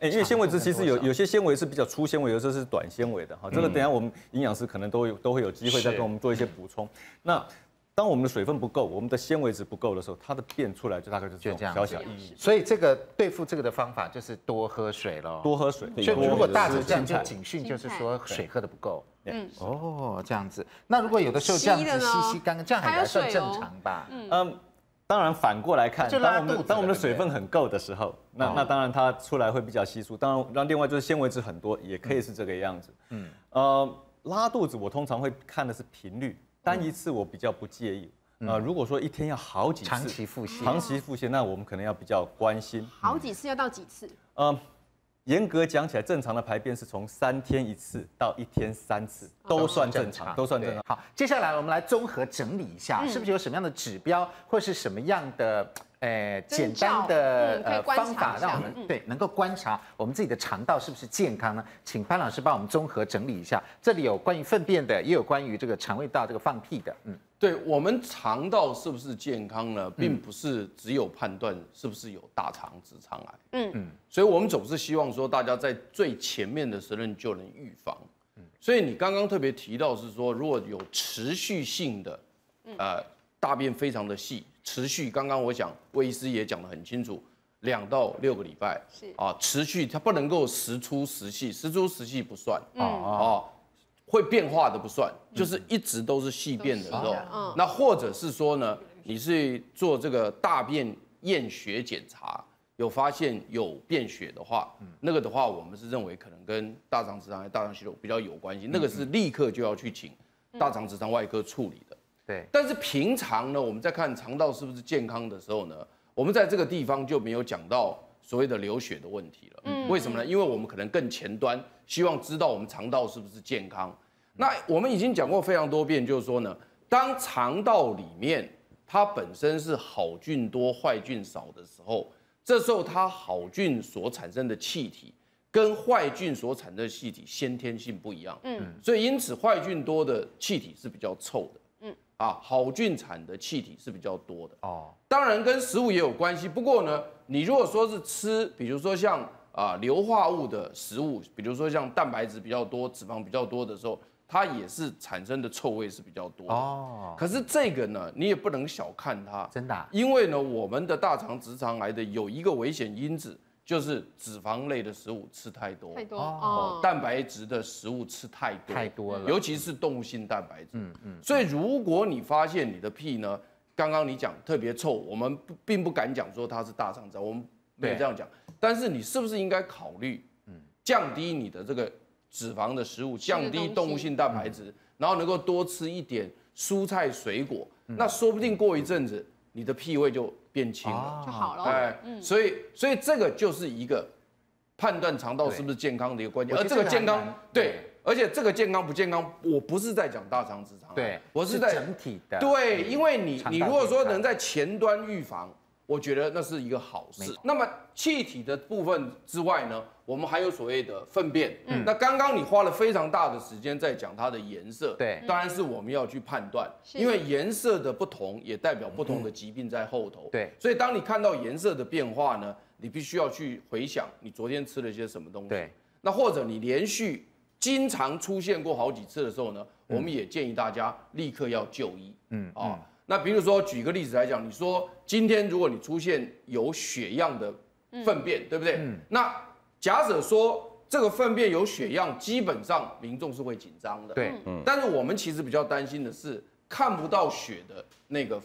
哎，因为纤维质其实有有些纤维是比较粗纤维，有时候是短纤维的哈。这个等下我们营养师可能都有都会有机会再是跟我们做一些补充。那当我们的水分不够，我们的纤维质不够的时候，它的便出来就大概就是这样小小意义。所以这个对付这个的方法就是多喝水喽。多喝水，所以如果大这样，就警讯就是说水喝的不够。嗯哦，这样子。那如果有的时候这样子稀的呢稀稀干干，这样还有还算正常吧？嗯，当然反过来看，当我们当我们的水分很够的时候，那哦那当然它出来会比较稀疏。当然，那另外就是纤维质很多，也可以是这个样子。嗯，呃，拉肚子我通常会看的是频率，单一次我比较不介意。呃，如果说一天要好几次，长期腹泻长期腹泻，那我们可能要比较关心。好几次要到几次？呃，严格讲起来，正常的排便是从三天一次到一天三次，都算正常，都算正常。好，接下来我们来综合整理一嗯下，是不是有什么样的指标，或是什么样的呃简单的嗯可以观察方法，让我们对能够观察我们自己的肠道是不是健康呢？请潘老师帮我们综合整理一下。这里有关于粪便的，也有关于这个肠胃道这个放屁的。嗯，对我们肠道是不是健康呢，并不是只有判断是不是有大肠直肠癌。嗯嗯，所以我们总是希望说大家在最前面的时候就能预防。所以你刚刚特别提到是说，如果有持续性的，呃，大便非常的细，持续，刚刚我讲魏医师也讲得很清楚，两到六个礼拜。是。啊，持续它不能够时出时细，时出时细不算。啊啊，会变化的不算，就是一直都是细变的时候，那或者是说呢，你是做这个大便验血检查，有发现有便血的话，那个的话，我们是认为可能跟大肠直肠癌、大肠息肉比较有关系，那个是立刻就要去请大肠直肠外科处理的。对，但是平常呢，我们在看肠道是不是健康的时候呢，我们在这个地方就没有讲到所谓的流血的问题了。嗯，为什么呢？因为我们可能更前端，希望知道我们肠道是不是健康。那我们已经讲过非常多遍，就是说呢，当肠道里面它本身是好菌多、坏菌少的时候，这时候它好菌所产生的气体跟坏菌所产生的气体先天性不一样。嗯，所以因此坏菌多的气体是比较臭的。啊，好菌产的气体是比较多的哦，当然跟食物也有关系。不过呢，你如果说是吃，比如说像啊硫化物的食物，比如说像蛋白质比较多、脂肪比较多的时候，它也是产生的臭味是比较多哦。可是这个呢，你也不能小看它，真的，因为呢，我们的大肠直肠癌的有一个危险因子。就是脂肪类的食物吃太多，太多哦，蛋白质的食物吃太多，太多了，尤其是动物性蛋白质。嗯嗯。所以如果你发现你的屁呢，刚刚你讲特别臭，我们并不敢讲说它是大肠癌，我们没有这样讲。但是你是不是应该考虑，嗯，降低你的这个脂肪的食物，降低动物性蛋白质，然后能够多吃一点蔬菜水果，那说不定过一阵子你的屁味就。变轻了。就好了，哎，所以所以这个就是一个判断肠道是不是健康的一个关键，而这个健康对，而且这个健康不健康，我不是在讲大肠直肠，对，我是在整体的，对，因为你你如果说能在前端预防。我觉得那是一个好事。那么气体的部分之外呢，我们还有所谓的粪便。嗯，那刚刚你花了非常大的时间在讲它的颜色。对，当然是我们要去判断，因为颜色的不同也代表不同的疾病在后头。对，所以当你看到颜色的变化呢，你必须要去回想你昨天吃了些什么东西。对，那或者你连续经常出现过好几次的时候呢，我们也建议大家立刻要就医。嗯啊。那比如说，举个例子来讲，你说今天如果你出现有血样的粪便，对不对？嗯。那假设说这个粪便有血样，基本上民众是会紧张的。对。嗯。但是我们其实比较担心的是看不到血的那个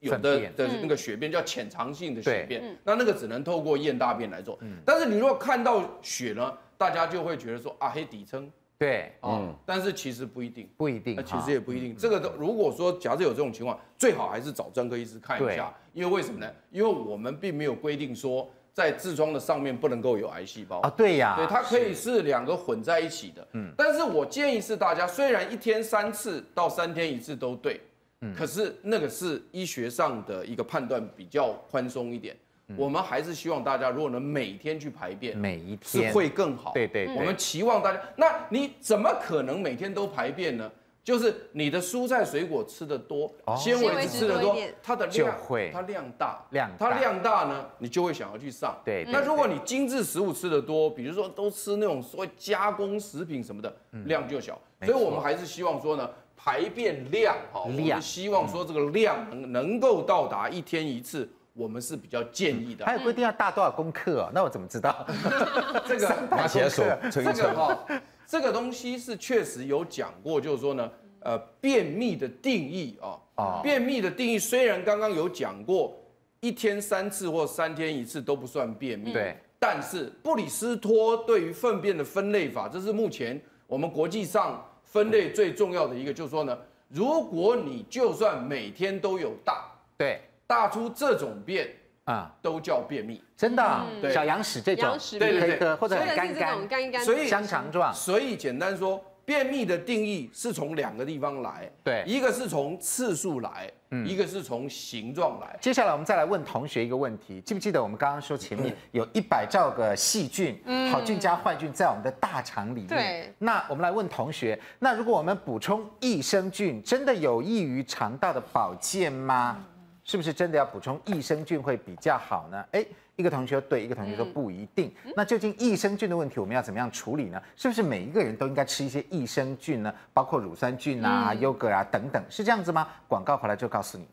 有的的那个血便叫潜藏性的血便，那那个只能透过验大便来做。嗯。但是你如果看到血呢，大家就会觉得说啊，黑底层。对，嗯，但是其实不一定，不一定，其实也不一定。这个都如果说假设有这种情况，最好还是找专科医师看一下，因为为什么呢？因为我们并没有规定说在痔疮的上面不能够有癌细胞啊。对呀，对，它可以是两个混在一起的。嗯，但是我建议是大家虽然一天三次到三天一次都对，嗯，可是那个是医学上的一个判断比较宽松一点。我们还是希望大家，如果能每天去排便，每一天是会更好。对对，我们期望大家。那你怎么可能每天都排便呢？就是你的蔬菜水果吃的多，纤维质吃的多，它的量会，它量大，量它量大呢，你就会想要去上。对。那如果你精致食物吃的多，比如说都吃那种所谓加工食品什么的，量就小。所以我们还是希望说呢，排便量哈，我们希望说这个量能能够到达一天一次。我们是比较建议的，还有规定要大多少公克？那我怎么知道？这个拿起来数，这个哈，这个东西是确实有讲过，就是说呢，呃，便秘的定义啊，啊，便秘的定义虽然刚刚有讲过，一天三次或三天一次都不算便秘，对，但是布里斯托对于粪便的分类法，这是目前我们国际上分类最重要的一个，就是说呢，如果你就算每天都有大，对。大出这种便啊，都叫便秘，真的。小羊屎这种，对对对，或者很干干，所以香肠状。所以简单说，便秘的定义是从两个地方来，对，一个是从次数来，嗯。一个是从形状来。接下来我们再来问同学一个问题，记不记得我们刚刚说前面有一百兆个细菌，好菌加坏菌在我们的大肠里面。对。那我们来问同学，那如果我们补充益生菌，真的有益于肠道的保健吗？是不是真的要补充益生菌会比较好呢？哎，一个同学说对，一个同学说不一定。那究竟益生菌的问题我们要怎么样处理呢？是不是每一个人都应该吃一些益生菌呢？包括乳酸菌啊、优格啊等等，是这样子吗？广告回来就告诉你。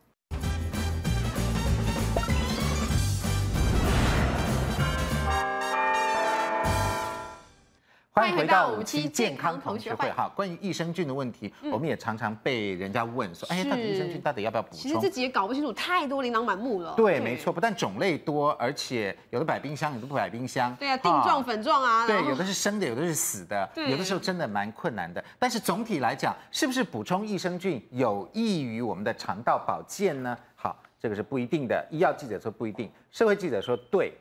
欢迎回到五期健康同学会。哈，关于益生菌的问题，我们也常常被人家问说，哎，到底益生菌到底要不要补充？其实自己也搞不清楚，太多琳琅满目了。对，没错，不但种类多，而且有的摆冰箱，有的不摆冰箱。对啊，定状、粉状啊。对，有的是生的，有的是死的。有的时候真的蛮困难的。但是总体来讲，是不是补充益生菌有益于我们的肠道保健呢？好，这个是不一定的。医药记者说不一定，社会记者说对。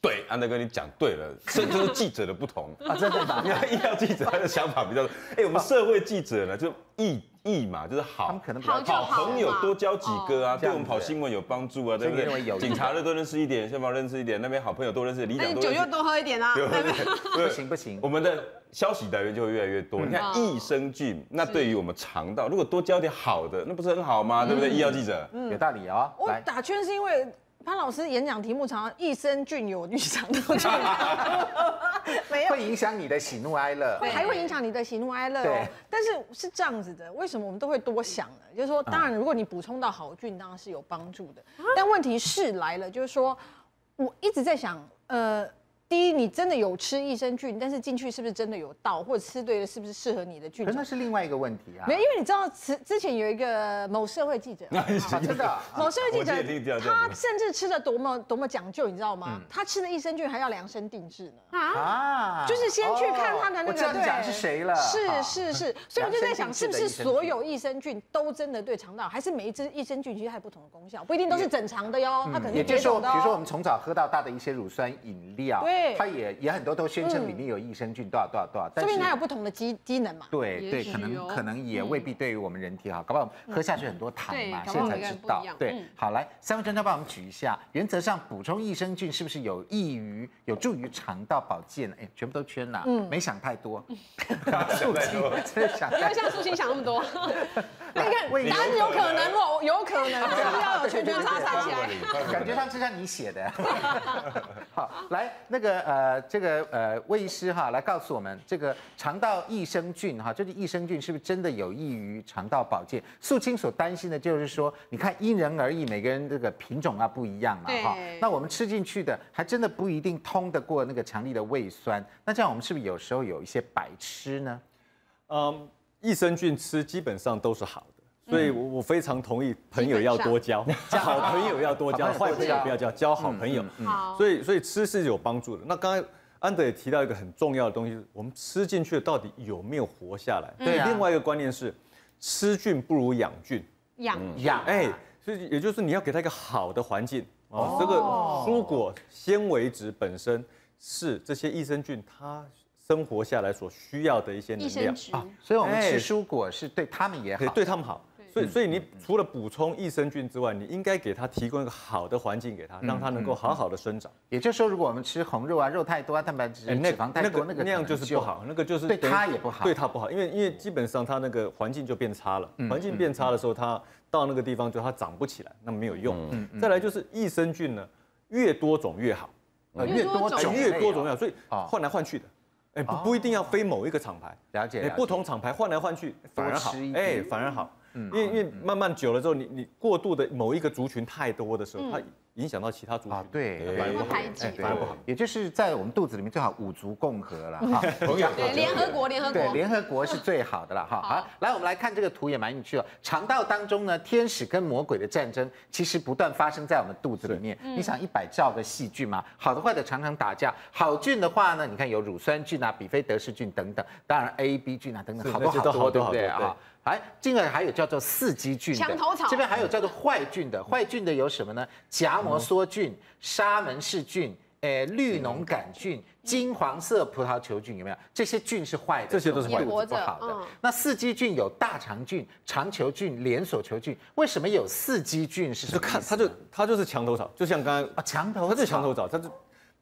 对，安德哥，你讲对了，这就是记者的不同。啊，真的吧？你看医疗记者他的想法比较，哎，我们社会记者呢，就义义嘛，就是好，他们可能好好。朋友多交几个啊，对我们跑新闻有帮助啊，对不对？警察的多认识一点，消防认识一点，那边好朋友多认识，里长多酒又多喝一点啊，对不 行不行，我们的消息来源就会越来越多。你看益生菌，那对于我们肠道，如果多交点好的，那不是很好吗？对不对？医药记者。有道理哦。我打圈是因为。潘老师演讲题目常常益生菌有绿肠道菌，没有会影响你的喜怒哀乐，还会影响你的喜怒哀乐哦。但是是这样子的，为什么我们都会多想呢？就是说，当然如果你补充到好菌，当然是有帮助的。但问题是来了，就是说我一直在想，呃。第一，你真的有吃益生菌，但是进去是不是真的有到，或者吃对了是不是适合你的菌？那是另外一个问题啊。没，因为你知道，之之前有一个某社会记者，真的，某社会记者，他甚至吃的多么多么讲究，你知道吗？他吃的益生菌还要量身定制呢。啊，就是先去看他的那个，对，是谁了？是是是，所以我就在想，是不是所有益生菌都真的对肠道，还是每一支益生菌其实还有不同的功效，不一定都是整肠的哟，它可能也就是说，比如说我们从早喝到大的一些乳酸饮料，对，它也也。很多都宣称里面有益生菌多少多少多少，说明它有不同的机机能嘛？对对，可能可能也未必对于我们人体好，搞不好喝下去很多糖嘛，现在才知道。对，好来，三位专家帮我们举一下，原则上补充益生菌是不是有益于、有助于肠道保健？哎，全部都圈了，嗯，没想太多。素清真的想，不要像素心想那么多。你看，答案有可能哦，有可能，是不是要有圈圈叉叉起来？感觉上就像你写的。好，来那个呃，这个呃，魏医师哈，来告诉我们，这个肠道益生菌哈，就是益生菌是不是真的有益于肠道保健？素清所担心的就是说，你看因人而异，每个人这个品种啊不一样嘛哈。那我们吃进去的还真的不一定通得过那个强力的胃酸。那这样我们是不是有时候有一些白吃呢？嗯。益生菌吃基本上都是好的，所以我我非常同意 朋友要多交，好朋友要多交，坏朋友不要交，交好朋友。好，所以所以吃是有帮助的。那刚才安德也提到一个很重要的东西，我们吃进去到底有没有活下来？对。另外一个观念是，吃菌不如养菌。养养哎，所以也就是你要给它一个好的环境哦。这个蔬果纤维质本身是这些益生菌它。生活下来所需要的一些能量啊，所以我们吃蔬果是对他们也好，对他们好。所以，所以你除了补充益生菌之外，你应该给它提供一个好的环境给它，让它能够好好的生长。也就是说，如果我们吃红肉啊，肉太多啊，蛋白质、脂肪太多，那个那样就是不好，那个就是对它也不好，对它不好，因为因为基本上它那个环境就变差了。环境变差的时候，它到那个地方就它长不起来，那没有用。再来就是益生菌呢，越多种越好，越多种越多种越好，所以换来换去的。哎，不不一定要非某一个厂牌，了解。哎，不同厂牌换来换去反而好，哎，反而好。因为因为慢慢久了之后，你你过度的某一个族群太多的时候，它。影响到其他族群啊，对，反而不好，反而不好。也就是在我们肚子里面最好五族共和了哈。对，联合国，联合国，对，联合国是最好的了哈。好，来我们来看这个图也蛮有趣哦。肠道当中呢，天使跟魔鬼的战争其实不断发生在我们肚子里面。你想一百兆个细菌嘛，好的坏的常常打架。好菌的话呢，你看有乳酸菌啊、比菲德氏菌等等，当然 A、B 菌啊等等，好多好多，对不对啊？哎，进而还有叫做四基菌的，这边还有叫做坏菌的，坏菌的有什么呢？荚膜梭菌、沙门氏菌、诶绿脓杆菌、金黄色葡萄球菌，有没有？这些菌是坏的，这些都是坏的，不好的。那四基菌有大肠菌、肠球菌、连锁球菌，为什么有四基菌？是就看它就它就是墙头草，就像刚刚啊墙头，它是墙头草，它是。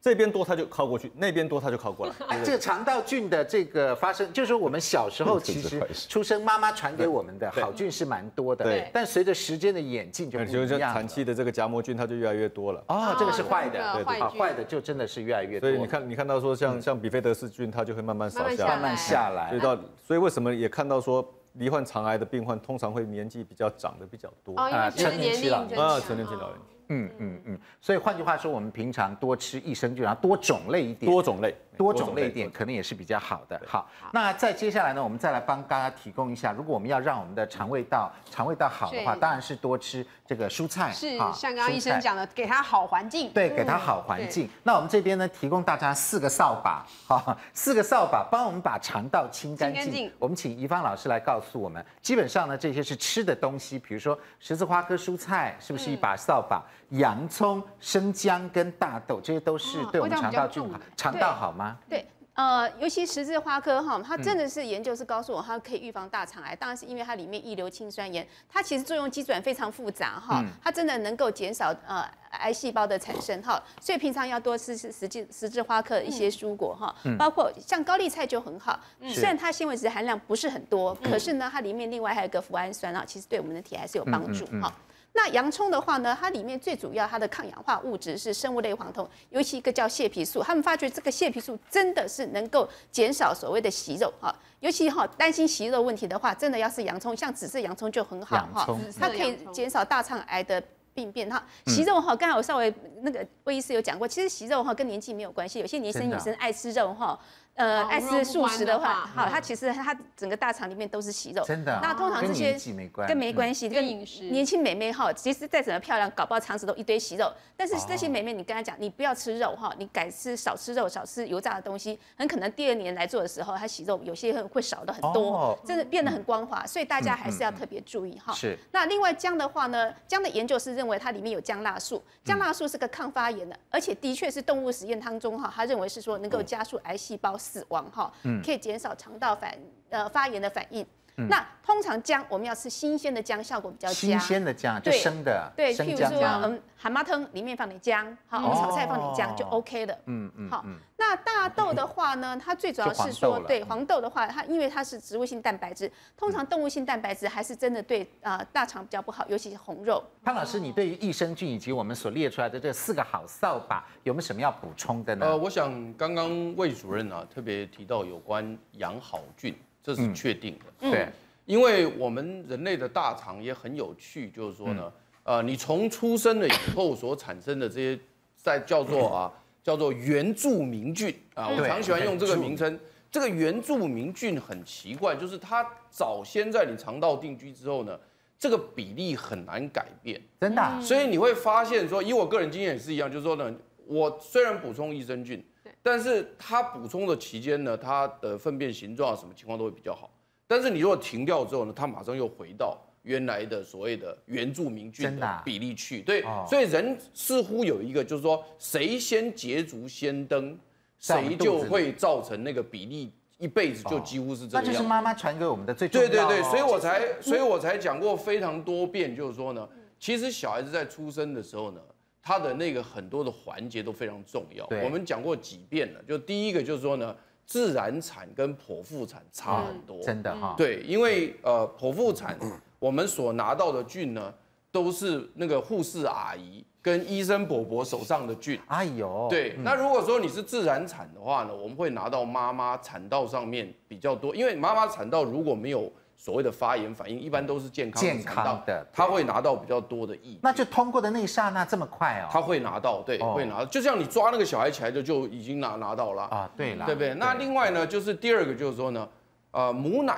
这边多它就靠过去，那边多它就靠过来。这个肠道菌的这个发生，就是我们小时候其实出生妈妈传给我们的好菌是蛮多的，对。但随着时间的演进就不一样。产期的这个荚膜菌它就越来越多了。啊，这个是坏的，对对。好，坏的就真的是越来越多。所以你看，你看到说像像比菲德氏菌，它就会慢慢少下，慢慢下来。所以到，所以为什么也看到说罹患肠癌的病患通常会年纪比较长的比较多啊？成年期老啊，成年期老人。嗯嗯嗯，所以换句话说，我们平常多吃益生菌，然后多种类一点，多种类，多种类一点，可能也是比较好的。好，那再接下来呢，我们再来帮大家提供一下，如果我们要让我们的肠胃道肠胃道好的话，当然是多吃这个蔬菜。是，像刚刚医生讲的，给他好环境。对，给他好环境。那我们这边呢，提供大家四个扫把，好，四个扫把帮我们把肠道清干净。我们请怡芳老师来告诉我们，基本上呢，这些是吃的东西，比如说十字花科蔬菜，是不是一把扫把？洋葱、生姜跟大豆，这些都是对我们肠道菌好。肠道好吗？对。呃，尤其十字花科哈，它真的是研究是告诉我，它可以预防大肠癌。当然是因为它里面异硫氰酸盐，它其实作用机转非常复杂哈，它真的能够减少呃癌细胞的产生哈。所以平常要多吃十字十字花科一些蔬果哈，包括像高丽菜就很好。虽然它纤维质含量不是很多，可是呢，它里面另外还有一个脯氨酸啊，其实对我们的体还是有帮助哈。那洋葱的话呢，它里面最主要它的抗氧化物质是生物类黄酮，尤其一个叫蟹皮素。他们发觉这个蟹皮素真的是能够减少所谓的息肉哈，尤其哈担心息肉问题的话，真的要是洋葱，像紫色洋葱就很好哈，它可以减少大肠癌的病变哈。息肉哈，刚才我稍微那个魏医师有讲过，其实息肉哈跟年纪没有关系，有些年生女生爱吃肉哈。呃，爱吃素食的话，好，它其实它整个大肠里面都是息肉。真的。那通常这些跟没关系，跟饮食。年轻美眉哈，其实再怎么漂亮，搞不好肠子都一堆息肉。但是这些美眉，你跟她讲，你不要吃肉哈，你改吃少吃肉，少吃油炸的东西，很可能第二年来做的时候，它息肉有些会少的很多，真的变得很光滑。所以大家还是要特别注意哈。是。那另外姜的话呢，姜的研究是认为它里面有姜辣素，姜辣素是个抗发炎的，而且的确是动物实验当中哈，他认为是说能够加速癌细胞死亡哈。可以减少肠道反呃发炎的反应。那通常姜我们要吃新鲜的姜，效果比较佳。新鲜的姜，就生的。对，譬如说，嗯，蛤蟆汤里面放点姜，好，我们炒菜放点姜就 OK 了。嗯嗯。好，那大豆的话呢，它最主要是说，对黄豆的话，它因为它是植物性蛋白质，通常动物性蛋白质还是真的对啊大肠比较不好，尤其是红肉。潘老师，你对于益生菌以及我们所列出来的这四个好扫把，有没有什么要补充的呢？呃，我想刚刚魏主任啊特别提到有关养好菌。这是确定的，对，因为我们人类的大肠也很有趣，就是说呢，呃，你从出生了以后所产生的这些，在叫做啊，叫做原住民菌啊，我常喜欢用这个名称。这个原住民菌很奇怪，就是它早先在你肠道定居之后呢，这个比例很难改变，真的。所以你会发现说，以我个人经验也是一样，就是说呢，我虽然补充益生菌。但是它补充的期间呢，它的粪便形状啊什么情况都会比较好。但是你如果停掉之后呢，它马上又回到原来的所谓的原住民菌的比例去。对，所以人似乎有一个就是说，谁先捷足先登，谁就会造成那个比例一辈子就几乎是这样。那就是妈妈传给我们的最重要。对对对，所以我才所以我才讲过非常多遍，就是说呢，其实小孩子在出生的时候呢。它的那个很多的环节都非常重要，我们讲过几遍了。就第一个就是说呢，自然产跟剖腹产差很多，真的哈。对，因为呃剖腹产，我们所拿到的菌呢，都是那个护士阿姨跟医生伯伯手上的菌。哎呦，对。那如果说你是自然产的话呢，我们会拿到妈妈产道上面比较多，因为妈妈产道如果没有。所谓的发炎反应一般都是健康健康的，他会拿到比较多的益。那就通过的那一刹那这么快哦？他会拿到，对，会拿到。就像你抓那个小孩起来就，就已经拿拿到了啊。对了，对不对？那另外呢，就是第二个就是说呢，呃，母奶，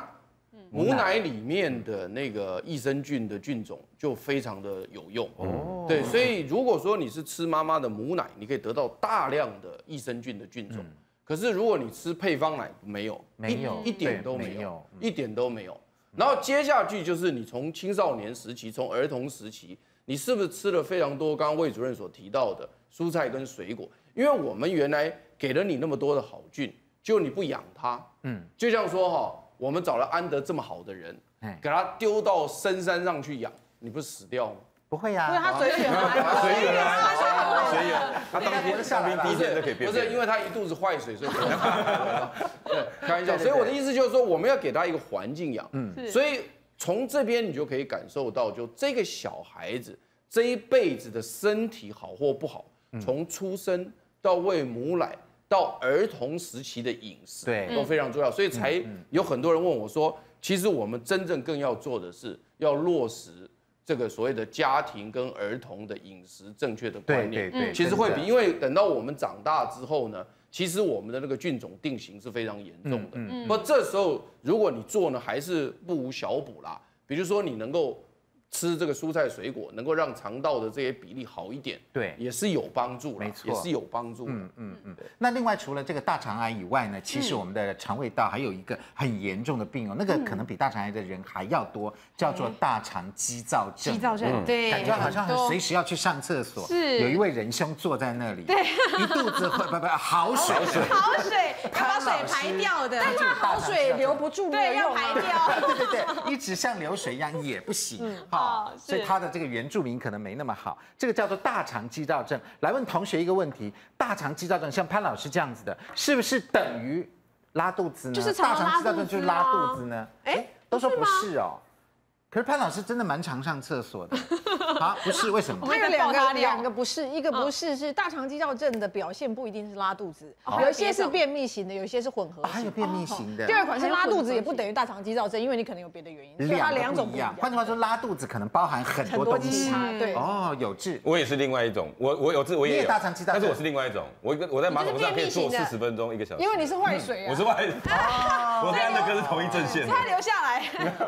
母奶里面的那个益生菌的菌种就非常的有用哦。对，所以如果说你是吃妈妈的母奶，你可以得到大量的益生菌的菌种。可是如果你吃配方奶，没有，没有，一点都没有，一点都没有。然后接下去就是你从青少年时期，从儿童时期，你是不是吃了非常多刚刚魏主任所提到的蔬菜跟水果？因为我们原来给了你那么多的好菌，就你不养它，嗯，就像说哈，我们找了安德这么好的人，给他丢到深山上去养，你不是死掉吗？不会呀，因为他随缘，随缘啊，随缘。他当兵当兵第一天就可以变。不是因为他一肚子坏水，所以对，开玩笑。所以我的意思就是说，我们要给他一个环境养。嗯，所以从这边你就可以感受到，就这个小孩子这一辈子的身体好或不好，从出生到喂母奶到儿童时期的饮食，对，都非常重要。所以才有很多人问我说，其实我们真正更要做的是要落实。这个所谓的家庭跟儿童的饮食正确的观念，对对对，其实会比因为等到我们长大之后呢，其实我们的那个菌种定型是非常严重的。嗯，不，这时候如果你做呢，还是不无小补啦。比如说你能够。吃这个蔬菜水果，能够让肠道的这些比例好一点，对，也是有帮助，没错，也是有帮助。嗯嗯嗯。那另外除了这个大肠癌以外呢，其实我们的肠胃道还有一个很严重的病哦，那个可能比大肠癌的人还要多，叫做大肠激躁症。激躁症，对，感觉好像随时要去上厕所。是。有一位仁兄坐在那里，对，一肚子不不不好水，好水，要把水排掉的，但是好水留不住，对，要排掉。对对对，一直像流水一样也不行。好，所以他。的这个原住民可能没那么好，这个叫做大肠肌躁症。来问同学一个问题：大肠肌躁症像潘老师这样子的，是不是等于拉肚子呢？就是大肠肌躁症就是拉肚子呢？哎，都说不是哦。可是潘老师真的蛮常上厕所的 啊？不是为什么？他有两个两个不是，一个不是是大肠肌躁症的表现不一定是拉肚子，有一些是便秘型的，有一些是混合。还有便秘型的。第二款是拉肚子，也不等于大肠肌躁症，因为你可能有别的原因。两两种不一样。换句话说，拉肚子可能包含很多东西。对。哦，有治。我也是另外一种，我我有治，我也有大肠肌躁症，但是我是另外一种。我一个我在马桶上可以坐四十分钟一个小时。因为你是坏水啊。我是坏水。我跟安德哥是同一阵线。他留下来。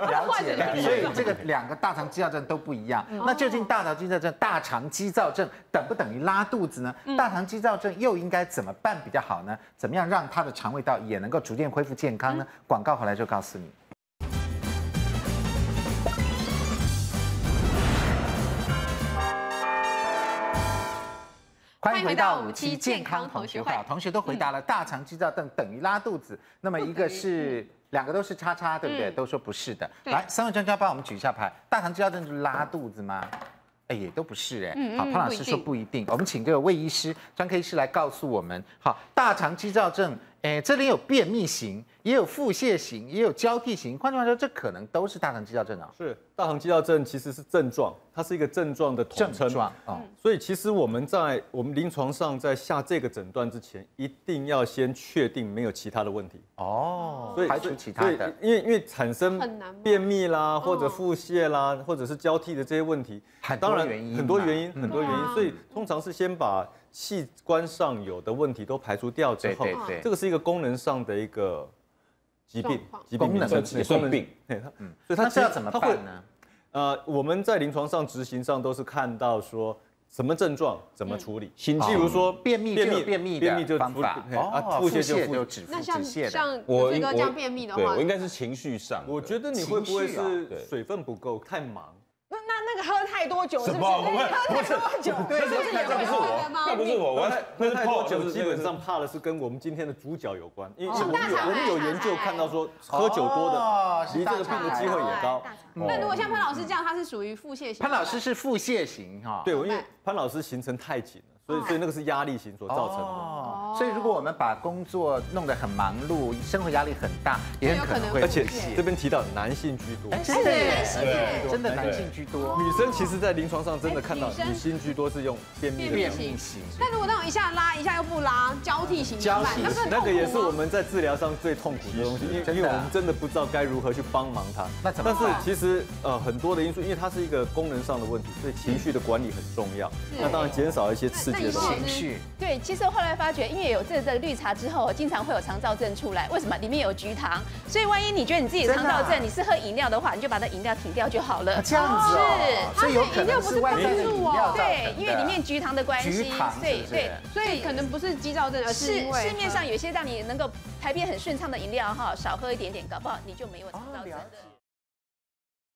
了解。所以这个两个大。大肠肌躁症都不一样，那究竟大肠肌躁症、大肠肌躁症等不等于拉肚子呢？大肠肌躁症又应该怎么办比较好呢？怎么样让他的肠胃道也能够逐渐恢复健康呢？广告回来就告诉你。欢迎回到五期健康同学会，同学都回答了大肠肌躁症等于拉肚子，那么一个是。两个都是叉叉，对不对？都说不是的。来，三位专家帮我们举一下牌。大肠肌躁症是拉肚子吗？哎，也都不是哎。好，潘老师说不一定。我们请这个魏医师、专科医师来告诉我们。好，大肠肌躁症，哎，这里有便秘型，也有腹泻型，也有交替型。换句话说，这可能都是大肠肌躁症啊。是，大肠肌躁症其实是症状，它是一个症状的统称。哦。所以其实我们在我们临床上在下这个诊断之前，一定要先确定没有其他的问题。哦。所以排除其他的，因为因为产生便秘啦，或者腹泻啦，或者是交替的这些问题，当然很多原因，很多原因。所以通常是先把器官上有的问题都排除掉之后，对对对，这个是一个功能上的一个疾病，疾病功能也算病。对，嗯，所以它是要怎么办呢？呃，我们在临床上执行上都是看到说。什么症状怎么处理？譬如说便秘，便秘，便秘，便秘就方法啊，腹泻就腹止那像像我这个这样便秘的话，我应该是情绪上。我觉得你会不会是水分不够，太忙？那那那个喝太多酒是，什么？喝太多酒，对，那不是我，那不是我，我喝太多酒基本上怕的是跟我们今天的主角有关，因为我们有我们有研究看到说，喝酒多的离这个病的机会也高。那如果像潘老师这样，他是属于腹泻型。潘老师是腹泻型哈，对，因为潘老师行程太紧了。所以，所以那个是压力型所造成的。哦。所以，如果我们把工作弄得很忙碌，生活压力很大，也很可能会。而且这边提到男性居多。真的男性真的男性居多。女生其实，在临床上真的看到女性居多是用便秘的便秘型。但如果那种一下拉一下又不拉，交替型，交替那个也是我们在治疗上最痛苦的东西，因为因为我们真的不知道该如何去帮忙他。那怎么？但是其实呃很多的因素，因为它是一个功能上的问题，所以情绪的管理很重要。那当然减少一些刺激。情绪对，其实后来发觉，因为有这个绿茶之后，经常会有肠燥症出来。为什么？里面有菊糖，所以万一你觉得你自己肠燥症，你是喝饮料的话，你就把那饮料停掉就好了。这样子是，所以有可能是外面的饮料对，因为里面菊糖的关系，对对，所以可能不是肌躁症，而是市面上有些让你能够排便很顺畅的饮料哈，少喝一点点，搞不好你就没有肠燥症。